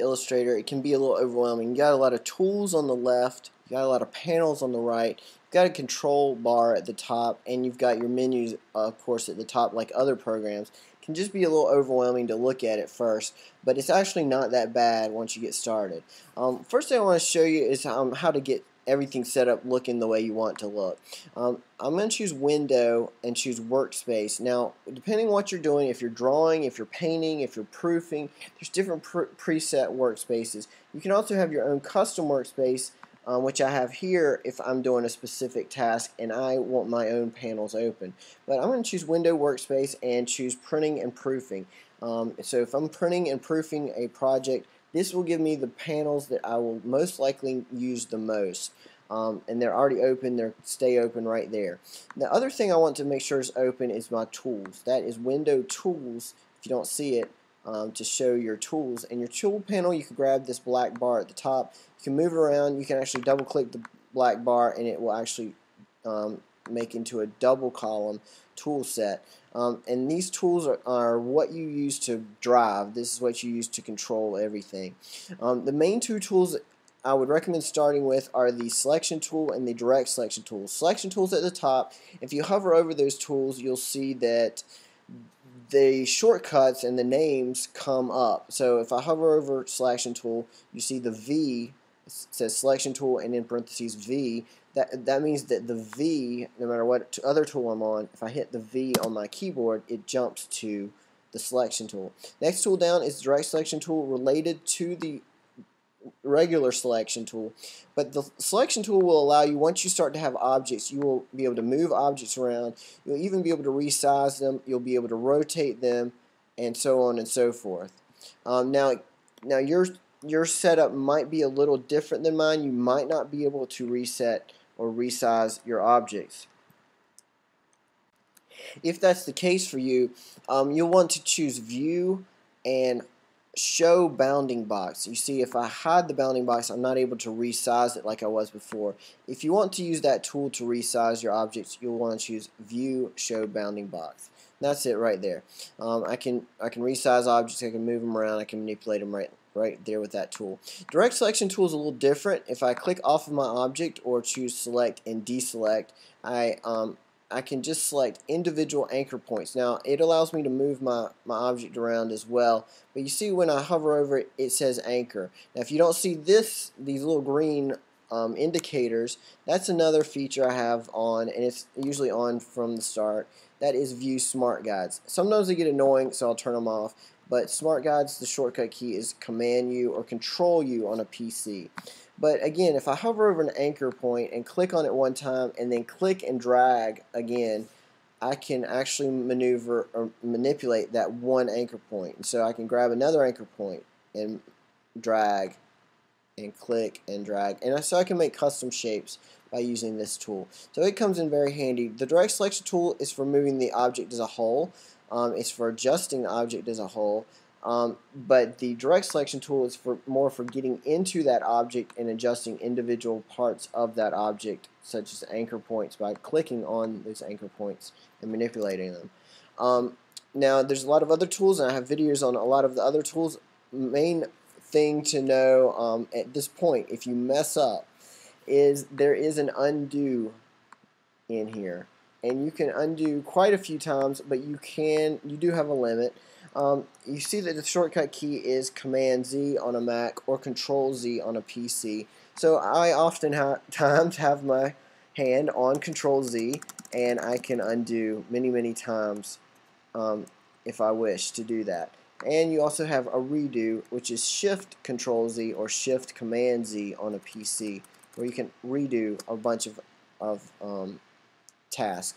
Illustrator, it can be a little overwhelming. You got a lot of tools on the left, you got a lot of panels on the right, you've got a control bar at the top, and you've got your menus, of course, at the top like other programs. Can just be a little overwhelming to look at at first, but it's actually not that bad once you get started. Um, first thing I want to show you is um, how to get everything set up looking the way you want to look. Um, I'm going to choose window and choose workspace. Now depending on what you're doing, if you're drawing, if you're painting, if you're proofing, there's different pre preset workspaces. You can also have your own custom workspace um, which I have here if I'm doing a specific task and I want my own panels open. But I'm going to choose window workspace and choose printing and proofing. Um, so if I'm printing and proofing a project this will give me the panels that I will most likely use the most. Um, and they're already open, they stay open right there. The other thing I want to make sure is open is my tools. That is window tools, if you don't see it, um, to show your tools. And your tool panel, you can grab this black bar at the top. You can move it around, you can actually double click the black bar and it will actually um, make into a double column tool set. Um, and these tools are, are, what you use to drive. This is what you use to control everything. Um, the main two tools I would recommend starting with are the selection tool and the direct selection tool. Selection tools at the top. If you hover over those tools, you'll see that the shortcuts and the names come up. So if I hover over selection tool, you see the V says selection tool and in parentheses V that that means that the V, no matter what other tool I'm on, if I hit the V on my keyboard, it jumps to the selection tool. Next tool down is direct selection tool related to the regular selection tool. But the selection tool will allow you, once you start to have objects, you will be able to move objects around. You'll even be able to resize them. You'll be able to rotate them, and so on and so forth. Um, now, now your your setup might be a little different than mine. You might not be able to reset or resize your objects. If that's the case for you, um, you'll want to choose View and Show Bounding Box. You see, if I hide the bounding box, I'm not able to resize it like I was before. If you want to use that tool to resize your objects, you'll want to choose View Show Bounding Box. That's it right there. Um, I can I can resize objects, I can move them around, I can manipulate them right right there with that tool. Direct selection tool is a little different. If I click off of my object or choose select and deselect, I um, I can just select individual anchor points. Now it allows me to move my, my object around as well but you see when I hover over it it says anchor. Now if you don't see this these little green um, indicators that's another feature I have on and it's usually on from the start that is view smart guides. Sometimes they get annoying so I'll turn them off but Smart Guides, the shortcut key is Command U or Control U on a PC. But again, if I hover over an anchor point and click on it one time and then click and drag again, I can actually maneuver or manipulate that one anchor point. So I can grab another anchor point and drag and click and drag. And so I can make custom shapes by using this tool. So it comes in very handy. The direct selection tool is for moving the object as a whole. Um, it's for adjusting the object as a whole. Um, but the direct selection tool is for more for getting into that object and adjusting individual parts of that object, such as anchor points, by clicking on those anchor points and manipulating them. Um, now, there's a lot of other tools, and I have videos on a lot of the other tools. Main thing to know um, at this point, if you mess up, is there is an undo in here and you can undo quite a few times but you can you do have a limit. Um, you see that the shortcut key is command Z on a Mac or control Z on a PC so I often times have my hand on control Z and I can undo many many times um, if I wish to do that. And you also have a redo which is shift control Z or shift command Z on a PC where you can redo a bunch of, of um, task.